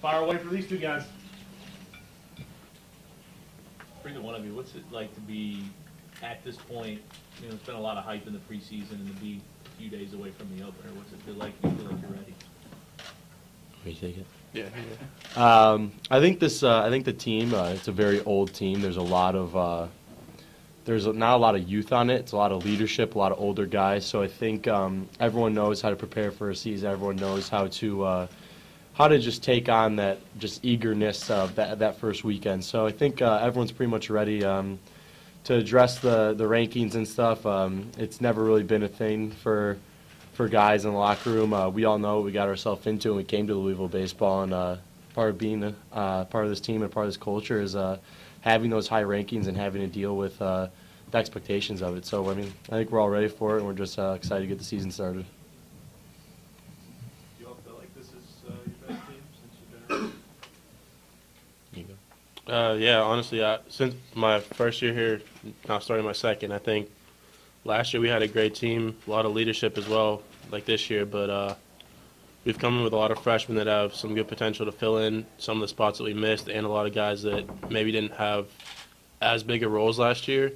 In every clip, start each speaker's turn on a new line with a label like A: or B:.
A: Fire away for these two guys.
B: For either one of you, what's it like to be at this point? You know, it's been a lot of hype in the preseason and to be a few days away from the opener. What's it feel like? You feel like you're ready?
C: Let me take it.
D: Yeah.
C: Um, I think this. Uh, I think the team. Uh, it's a very old team. There's a lot of. Uh, there's not a lot of youth on it. It's a lot of leadership, a lot of older guys. So I think um, everyone knows how to prepare for a season. Everyone knows how to uh, how to just take on that just eagerness of that that first weekend. So I think uh, everyone's pretty much ready um, to address the the rankings and stuff. Um, it's never really been a thing for for guys in the locker room. Uh, we all know what we got ourselves into when we came to Louisville baseball, and uh, part of being uh, part of this team and part of this culture is uh, having those high rankings and having to deal with uh, the expectations of it. So I mean, I think we're all ready for it, and we're just excited to get the season started.
A: You all feel like this is uh, your best team since you've been around?
C: You go.
D: Uh, yeah, honestly, I, since my first year here, now starting my second, I think last year we had a great team, a lot of leadership as well, like this year. But uh, we've come in with a lot of freshmen that have some good potential to fill in some of the spots that we missed, and a lot of guys that maybe didn't have as big of roles last year.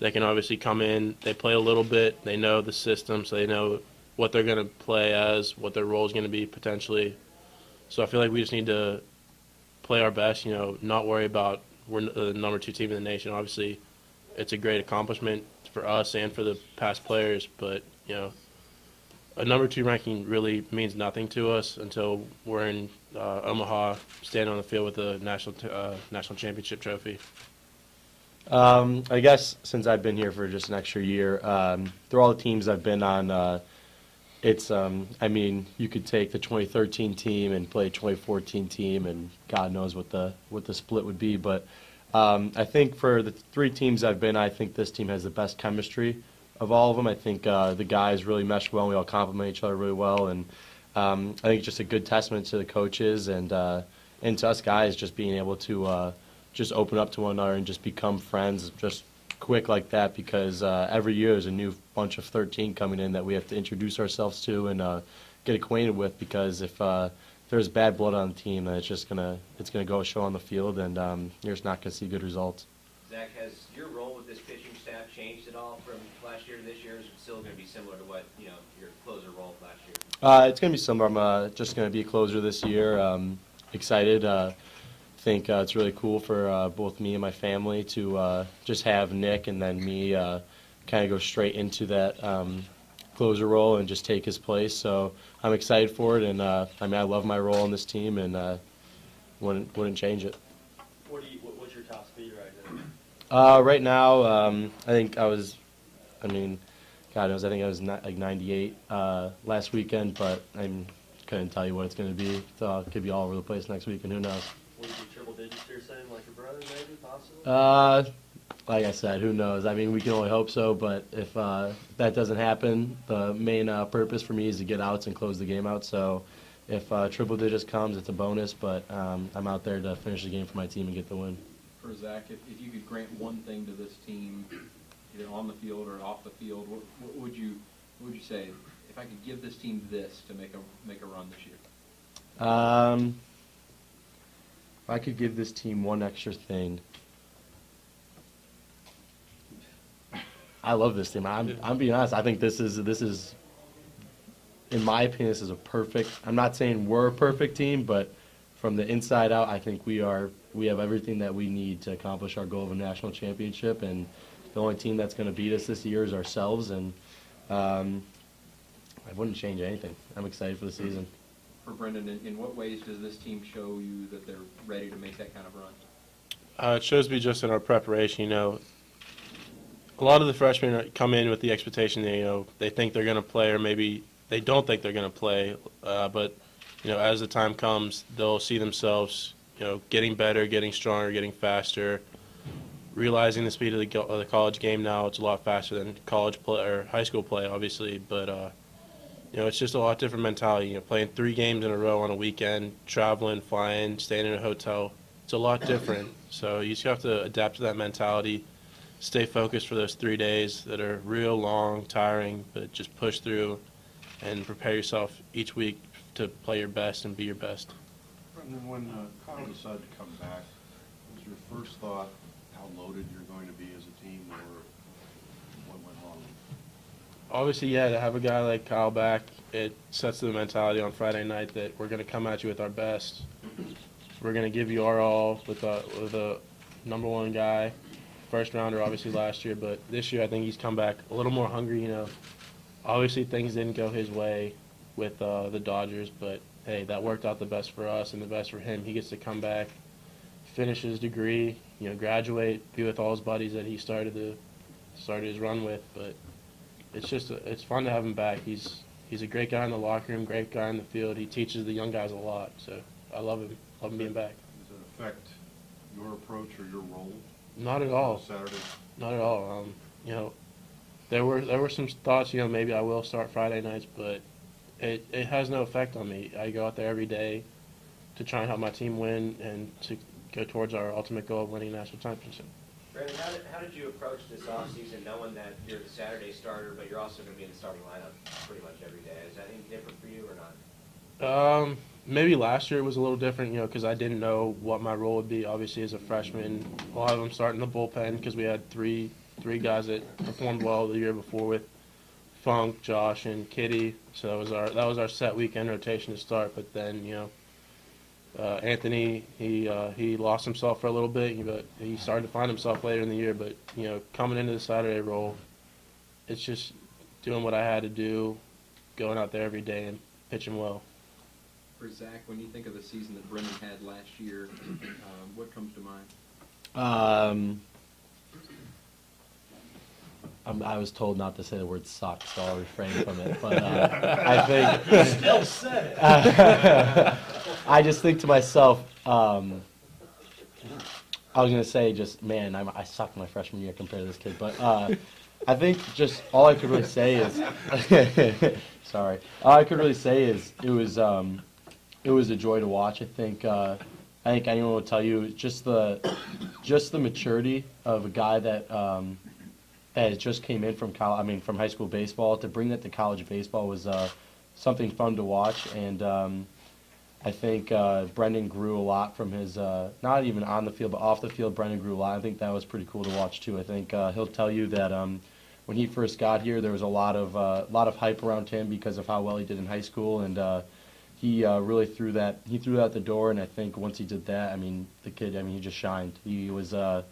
D: They can obviously come in, they play a little bit, they know the system, so they know what they're going to play as, what their role is going to be potentially. So I feel like we just need to play our best, you know, not worry about we're the number two team in the nation. Obviously, it's a great accomplishment for us and for the past players, but, you know, a number two ranking really means nothing to us until we're in uh, Omaha, standing on the field with a national uh, national championship trophy.
C: Um, I guess since I've been here for just an extra year, um, through all the teams I've been on, uh, it's, um, I mean, you could take the 2013 team and play 2014 team, and God knows what the what the split would be. But um, I think for the three teams I've been, I think this team has the best chemistry of all of them. I think uh, the guys really mesh well. and We all complement each other really well, and um, I think it's just a good testament to the coaches and uh, and to us guys just being able to. Uh, just open up to one another and just become friends just quick like that because uh, every year there's a new bunch of 13 coming in that we have to introduce ourselves to and uh, get acquainted with because if uh, there's bad blood on the team then it's just gonna it's gonna go show on the field and um, you're just not gonna see good results.
E: Zack, has your role with this pitching staff changed at all from last year to this year? Is it still going to be similar to what you know your closer role last year?
C: Uh, it's gonna be similar. I'm uh, just gonna be a closer this year. Um, excited. Uh, think uh, it's really cool for uh, both me and my family to uh, just have Nick and then me uh, kind of go straight into that um, closer role and just take his place. So I'm excited for it, and uh, I mean I love my role on this team and uh, wouldn't wouldn't change it.
A: What do you, what, what's your top speed right
C: Uh, right now, um, I think I was, I mean, God knows, I think I was like 98 uh, last weekend, but I couldn't tell you what it's going to be. So it could be all over the place next week, and who knows.
A: Would you be triple digits here, same like your brother, maybe, possibly?
C: Uh, like I said, who knows? I mean, we can only hope so. But if uh, that doesn't happen, the main uh, purpose for me is to get outs and close the game out. So if uh, triple digits comes, it's a bonus. But um, I'm out there to finish the game for my team and get the win.
F: For Zack, if, if you could grant one thing to this team, either on the field or off the field, what, what would you what would you say? If I could give this team this to make a make a run this year,
C: Um, if I could give this team one extra thing, I love this team. I'm, I'm being honest. I think this is this is, in my opinion, this is a perfect. I'm not saying we're a perfect team, but from the inside out, I think we are. We have everything that we need to accomplish our goal of a national championship. And the only team that's going to beat us this year is ourselves. And um, I wouldn't change anything. I'm excited for the season.
F: For Brendan, in, in what ways does this team show you that they're ready to make that kind of run?
D: Uh, it shows me just in our preparation, you know, a lot of the freshmen come in with the expectation that, you know, they think they're going to play or maybe they don't think they're going to play. Uh, but, you know, as the time comes, they'll see themselves, you know, getting better, getting stronger, getting faster, realizing the speed of the, of the college game now. It's a lot faster than college play or high school play, obviously. But, uh, you know, it's just a lot different mentality. You know, playing three games in a row on a weekend, traveling, flying, staying in a hotel. It's a lot different. So you just have to adapt to that mentality. Stay focused for those three days that are real long, tiring, but just push through and prepare yourself each week to play your best and be your best.
G: And then when uh, Kyle decided to come back, was your first thought how loaded you're going to be as a team, or?
D: Obviously, yeah, to have a guy like Kyle back, it sets the mentality on Friday night that we're going to come at you with our best. We're going to give you our all with a, with number one guy, first rounder obviously last year, but this year I think he's come back a little more hungry. You know, obviously things didn't go his way with uh, the Dodgers, but hey, that worked out the best for us and the best for him. He gets to come back, finish his degree, you know, graduate, be with all his buddies that he started the started his run with, but it's just it's fun to have him back. He's he's a great guy in the locker room, great guy in the field. He teaches the young guys a lot, so I love him. Love him being back.
G: Does it affect your approach or your role?
D: Not at all.
G: Saturday?
D: Not at all. Um, you know, there were there were some thoughts. You know, maybe I will start Friday nights, but it it has no effect on me. I go out there every day to try and help my team win and to go towards our ultimate goal of winning national championship.
E: Brandon, how did, how did you approach this offseason knowing that you're the Saturday starter, but you're also gonna be in the starting lineup pretty much every day? Is that any different for you or not?
D: Um, maybe last year it was a little different, you know, because I didn't know what my role would be. Obviously, as a freshman, a lot of them starting the bullpen because we had three three guys that performed well the year before with Funk, Josh, and Kitty. So that was our that was our set weekend rotation to start. But then, you know, uh, Anthony he uh, he lost himself for a little bit, but he started to find himself later in the year. But you know, coming into the Saturday role, it's just doing what I had to do, going out there every day and pitching well.
F: For Zack, when you think of the season that Brendan had last year, um, what comes to mind?
C: Um, I'm, I was told not to say the word suck, so I'll refrain from it. But uh, I think
B: Still said it.
C: I just think to myself, um, I was gonna say just man, I, I sucked my freshman year compared to this kid, but uh, I think just all I could really say is, sorry, all I could really say is it was um, it was a joy to watch. I think uh, I think anyone will tell you just the just the maturity of a guy that um, that just came in from college. I mean, from high school baseball to bring that to college baseball was uh, something fun to watch, and um, I think uh, Brendan grew a lot from his uh, not even on the field, but off the field. Brendan grew a lot. I think that was pretty cool to watch too. I think uh, he'll tell you that um, when he first got here, there was a lot of uh, lot of hype around him because of how well he did in high school, and uh, he uh, really threw that he threw that out the door. And I think once he did that, I mean, the kid, I mean, he just shined. He was. Uh,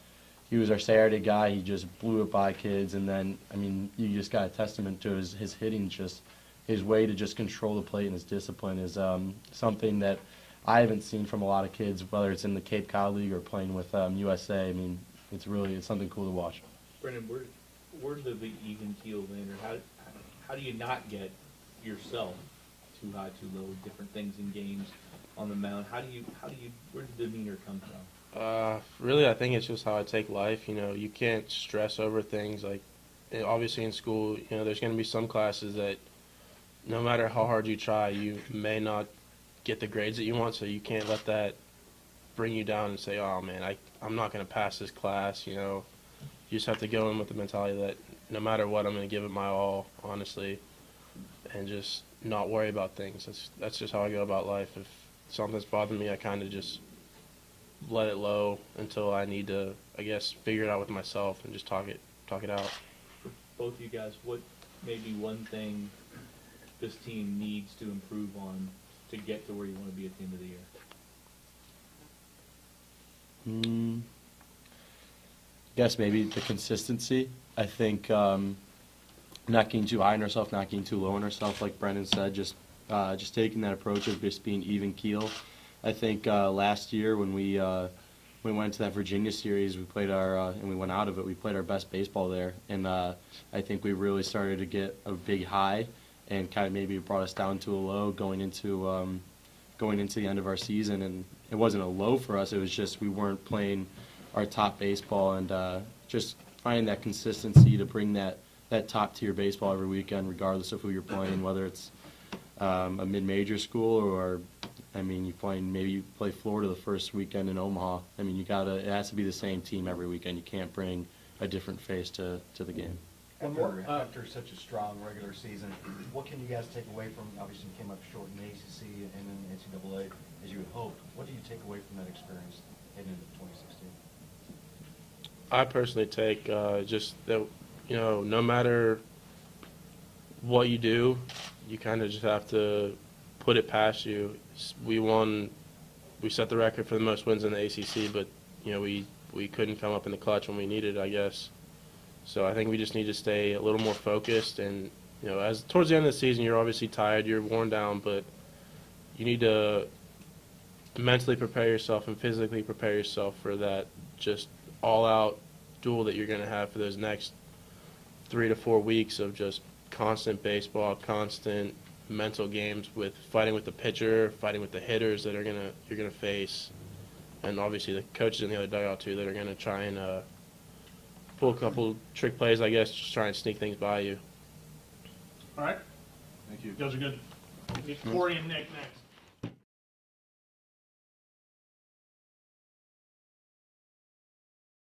C: he was our Saturday guy. He just blew it by kids, and then I mean, you just got a testament to his his hitting. Just his way to just control the plate and his discipline is um, something that I haven't seen from a lot of kids, whether it's in the Cape Cod League or playing with um, USA. I mean, it's really it's something cool to watch.
B: Brendan, where, where's the big even keel in, or how, how do you not get yourself too high, too low, different things in games on the mound? How do you, how do you, where did demeanor come from?
D: Uh, really, I think it's just how I take life. You know, you can't stress over things like, eh, obviously in school, you know, there's going to be some classes that, no matter how hard you try, you may not get the grades that you want. So you can't let that bring you down and say, "Oh man, I I'm not going to pass this class." You know, you just have to go in with the mentality that no matter what, I'm going to give it my all, honestly, and just not worry about things. That's that's just how I go about life. If something's bothering me, I kind of just let it low until I need to, I guess, figure it out with myself and just talk it talk it out.
B: For both of you guys, what may be one thing this team needs to improve on to get to where you want to be at the end of the year?
C: Mm, guess maybe the consistency. I think um, not getting too high on ourselves, not getting too low on ourselves, like Brendan said. Just uh, just taking that approach of just being even keel. I think uh, last year when we uh, we went to that Virginia series, we played our uh, and we went out of it. We played our best baseball there, and uh, I think we really started to get a big high, and kind of maybe brought us down to a low going into um, going into the end of our season. And it wasn't a low for us. It was just we weren't playing our top baseball, and uh, just finding that consistency to bring that that top tier baseball every weekend, regardless of who you're playing, whether it's um, a mid-major school or I mean, you find maybe you play Florida the first weekend in Omaha. I mean, you gotta it has to be the same team every weekend. You can't bring a different face to, to the game.
H: After,
I: uh,
H: after such a strong regular season, what can you guys take away from, obviously you came up short in the ACC and in NCAA as you had hoped. What do you take away from that experience heading into 2016?
D: I personally take uh, just that, you know, no matter what you do, you kind of just have to put it past you. We won, we set the record for the most wins in the ACC, but you know we we couldn't come up in the clutch when we needed, I guess. So I think we just need to stay a little more focused, and you know, as towards the end of the season, you're obviously tired, you're worn down, but you need to mentally prepare yourself and physically prepare yourself for that just all-out duel that you're going to have for those next three to four weeks of just constant baseball, constant mental games with fighting with the pitcher, fighting with the hitters that are gonna you're gonna face, and obviously the coaches in the other dugout too that are gonna try and uh, pull a couple trick plays, I guess, just try and sneak things by you.
A: All right,
G: Thank you.
A: you guys are good. Corey and Nick next.